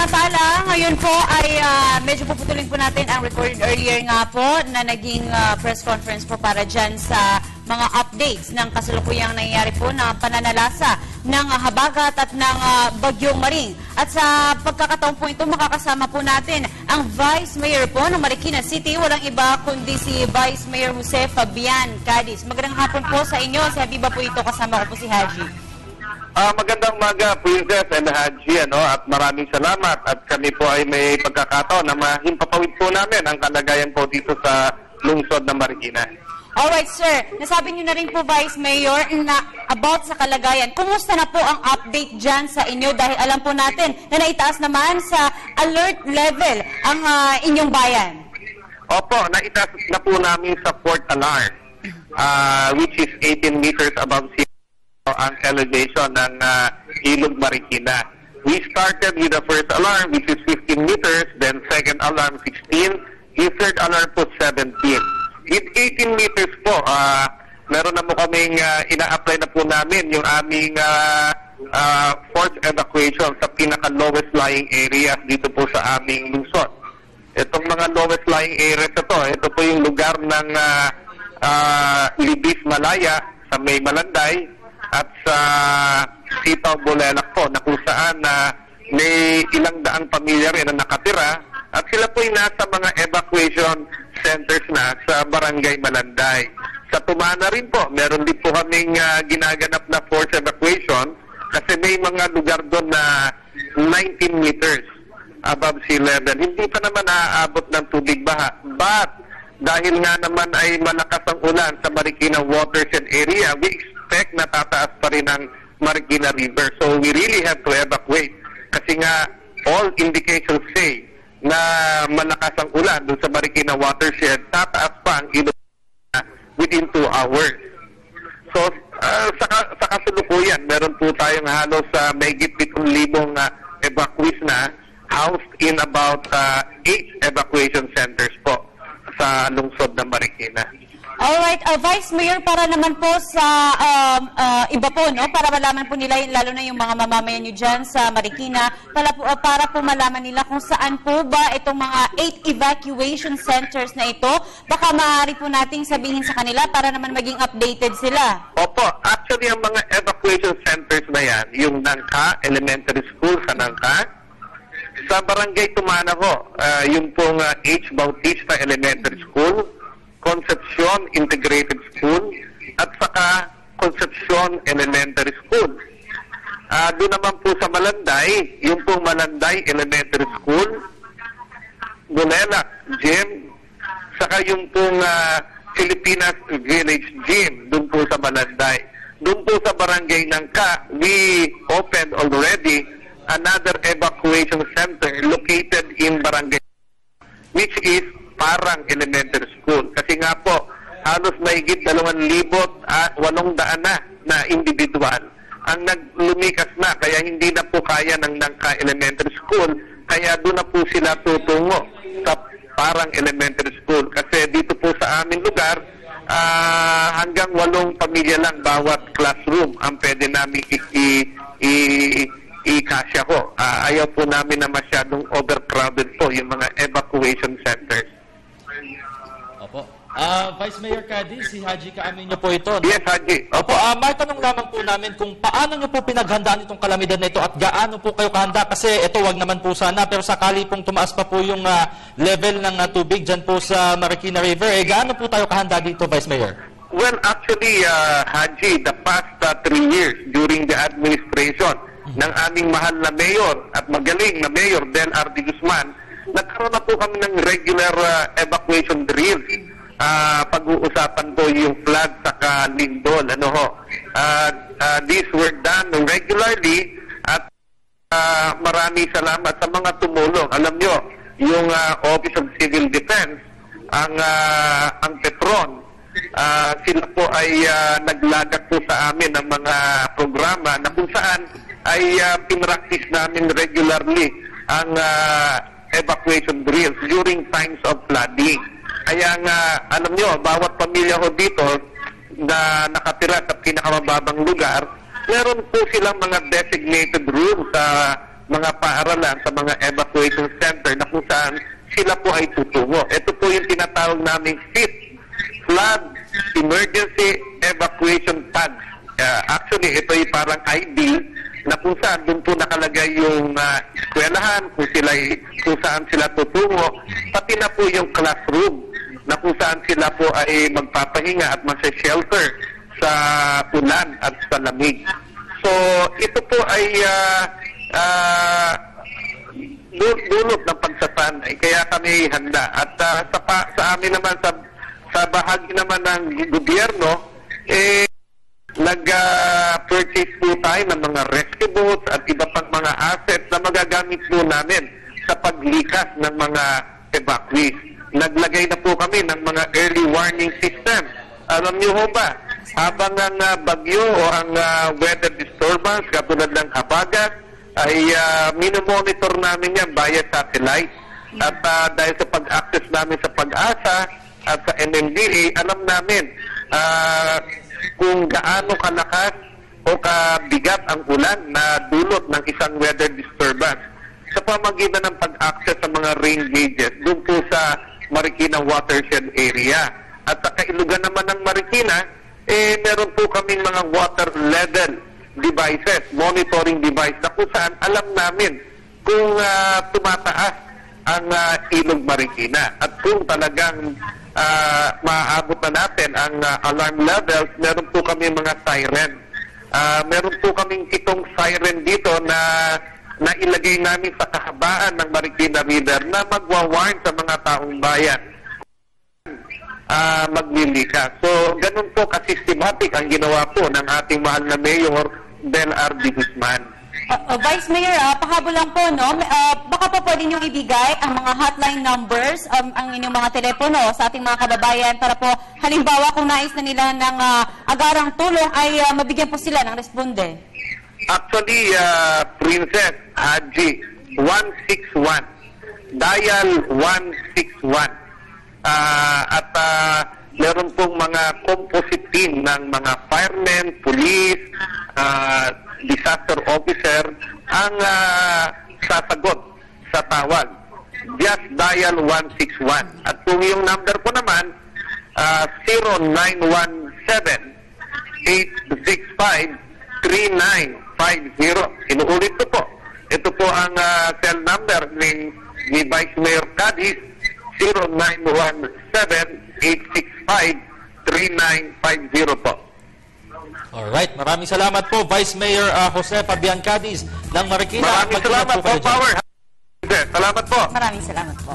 Samantala, ngayon po ay ah, medyo puputulin po natin ang recorded earlier nga po na naging ah, press conference po para dyan sa mga updates ng kasalukuyang nangyayari po na pananalasa ng habagat at ng ah, bagyong maring. At sa pagkakataon po ito, makakasama po natin ang Vice Mayor po ng Marikina City. Walang iba kundi si Vice Mayor Jose Fabian Cadiz. Magandang hapon po sa inyo. Si Habiba po ito. Kasama ko po si Haji. Ah, magandang umaga, Princess and Haji, ano, at maraming salamat. At kami po ay may pagkakataon na mahimpapawid po namin ang kalagayan po dito sa lungsod ng Marikina. Alright, sir. Nasabi niyo na rin po, Vice Mayor, na about sa kalagayan. Kumusta na po ang update dyan sa inyo? Dahil alam po natin na naitaas naman sa alert level ang ah, inyong bayan. Opo, naitas na po namin sa fourth alarm, ah, which is 18 meters above sea ang elevation ng ah, Ilog Marikina. We started with the first alarm, which is 15 meters, then second alarm 16, yung third alarm po 17. With 18 meters po, ah, meron na mo kaming ah, ina-apply na po namin yung aming ah, ah, force evacuation sa pinaka-lowest lying areas dito po sa aming lungsod. Itong mga lowest lying areas na to, ito po yung lugar ng ah, ah, Libis Malaya sa May Malanday at sa Sitaw Bulelak po na kung saan na may ilang daang pamilya rin na nakatira at sila po ay nasa mga evacuation centers na sa Barangay Malanday. Sa Tumana rin po, meron din po kaming ah, ginaganap na force evacuation kasi may mga lugar doon na 19 meters above sea level. Hindi pa naman naaabot ng tubig baha. But dahil nga naman ay malakas ang ulan sa Marikina watershed area, we expect na tataas pa rin ang Marikina River. So we really have to evacuate. Kasi nga, all indications say na malakas ang ulan doon sa Marikina watershed, tataas pa ang ilog within two hours. So, uh, sa, sa kasalukuyan, meron po tayong halos sa uh, may 7,000 uh, evacuees na housed in about uh, eight evacuation centers po sa lungsod ng Marikina. Alright, uh, Vice Mayor, para naman po sa um, uh, iba po, no? para malaman po nila, lalo na yung mga mamamayan nyo dyan sa Marikina, para po, uh, para po malaman nila kung saan po ba itong mga eight evacuation centers na ito. Baka maaari po nating sabihin sa kanila para naman maging updated sila. Opo, actually ang mga evacuation centers na yan, yung Nangka Elementary School sa Nangka, sa Barangay Tumana ko, ah, yung pong ah, H. Bautista Elementary School, Concepcion Integrated School, at saka Concepcion Elementary School. Ah, doon naman po sa Malanday, yung pong Malanday Elementary School, Bulelak Gym, saka yung pong ah, Filipinas Village Gym, doon po sa Malanday. Doon po sa barangay Nangka, we opened already another evacuation center located in barangay which is Parang Elementary School. Kasi nga po, halos mahigit 2,800 na na individual ang naglumikas na kaya hindi na po kaya ng Nangka Elementary School kaya doon na po sila tutungo sa Parang Elementary School kasi dito po sa aming lugar ah, hanggang walong pamilya lang bawat classroom ang pwede namin i-kasya ko. Ah, ayaw po namin na masyadong overcrowded po yung mga evacuation centers. Opo. Ah, Vice Mayor Cadiz, si Haji Kaamin niyo po ito. no? Yes, Haji. Opo, ah, may tanong lamang po namin kung paano niyo po pinaghandaan itong kalamidad na ito at gaano po kayo kahanda kasi ito wag naman po sana pero sakali pong tumaas pa po yung ah, level ng ah, tubig dyan po sa Marikina River, eh gaano po tayo kahanda dito, Vice Mayor? Well, actually, uh, Haji, the past uh, three years during the administration ng aming mahal na mayor at magaling na mayor, Del R. D. Guzman, nagkaroon na po kami ng regular uh, evacuation drills. Ah, pag-uusapan po yung flood sa lindol. Ano ho? Uh, uh, these were done regularly at Ah, marami salamat sa mga tumulong. Alam nyo, yung ah, Office of Civil Defense, ang ah, ang Petron, ah, sila po ay ah, naglagak po sa amin ng mga programa na kung saan ay uh, pinractice namin regularly ang ah, evacuation drills during times of flooding. Kaya nga, alam nyo, bawat pamilya ko dito na nakatira sa pinakamababang lugar, meron po silang mga designated room sa mga paaralan, sa mga evacuation center na kung saan sila po ay tutungo. Ito po yung tinatawag naming FIT, Flood Emergency Evacuation Tags. Uh, actually, ito ay parang ID na kung saan doon po nakalagay yung uh, eskwelahan, kung, sila, kung saan sila tutungo, pati na po yung classroom na kung saan sila po ay magpapahinga at mag-shelter sa ulan at sa lamig. So, ito po ay ah, du- dulot ng pagsasanay. Kaya kami handa. At ah, sa, pa, sa amin naman, sa, sa bahagi naman ng gobyerno, eh, nag-purchase po tayo ng mga rescue boats at iba pang mga assets na magagamit po namin sa paglikas ng mga evacuees. Naglagay na po kami ng mga early warning system. Alam niyo ho ba, habang ang ah, bagyo o ang ah, weather disturbance katulad ng habagat ay uh, minomonitor namin yan via satellite. At ah, dahil sa pag-access namin sa pag-asa at sa MMDA, alam namin ah, kung gaano kalakas o kabigat ang ulan na dulot ng isang weather disturbance sa pamagitan ng pag-access sa mga rain gauges doon po sa Marikina Watershed Area. At sa kailugan naman ng Marikina, eh, meron po kaming mga water level devices, monitoring device na kung saan alam namin kung ah, tumataas ang ah, ilog Marikina. At kung talagang ah, maaabot na natin ang ah, alarm levels, meron po kami mga siren. Ah, meron po kaming itong siren dito na na ilagay namin sa kahabaan ng Marikina River na magwa-warn sa mga taong bayan ah maglilika. So, ganun po ka-systematic ang ginawa po ng ating mahal na Mayor Del R. D. Guzman. Uh, uh, Vice Mayor, ah, pahabol lang po, no? Ah, baka po pwede niyong ibigay ang mga hotline numbers, um, ang inyong mga telepono sa ating mga kababayan para po, halimbawa, kung nais na nila ng ah, agarang tulong, ay ah, mabigyan po sila ng responde. Actually, ah, Princess Haji, 161. Dial 161. Ah, at ah, meron pong mga composite team ng mga firemen, police, ah, disaster officer ang ah, sasagot sa tawag. Just dial 161. At kung yung number ko naman, ah, 0917 865-3950. Inuulit ko po. Ito po ang ah, cell number ni, ni Vice Mayor Cadiz, 0917-865-3950 po. Alright, maraming salamat po Vice Mayor ah, Jose Fabian Cadiz ng Marikina. Maraming salamat po. Power. Salamat po. Maraming salamat po.